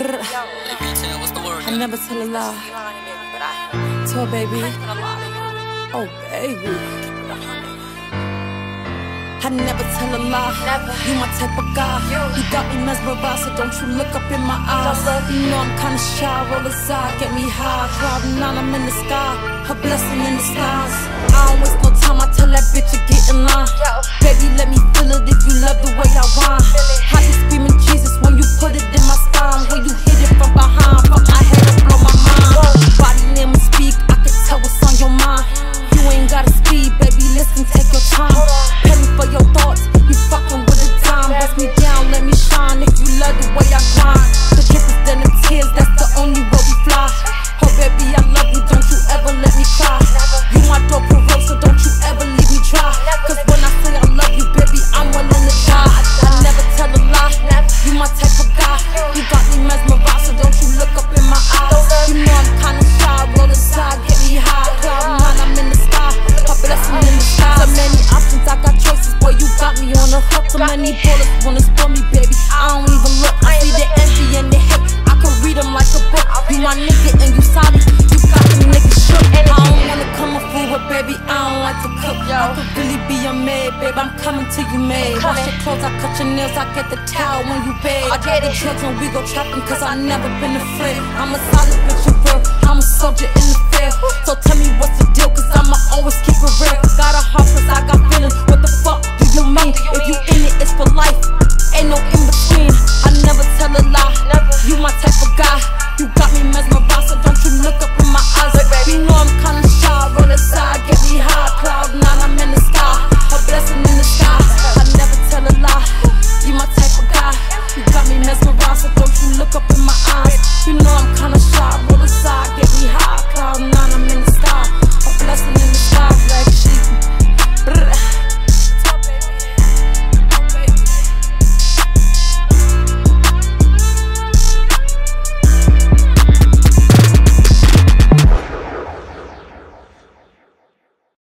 I never tell a lie. Tell baby. Oh baby. I never tell a lie. You my type of guy. You got me mesmerized, so don't you look up in my eyes. You know I'm kinda shy, roll aside, get me high. Cloud nine, I'm in the sky. A blessing in the skies. I don't waste no time, I tell that bitch to get in line. Got me on the hook. So many bullets wanna spoil me, baby. I don't even look. I see the envy and the hate. I can read them like a book. You my nigga and you solid. You got them niggas shook. I don't wanna come a fool, but baby, I don't like to cook. I could really be your maid, babe. I'm coming to you, maid. Wash your clothes, I cut your nails, I get the towel when you bathe. I drive the drugs and we go trapping, cause I never been afraid. I'm a solid bitch of real.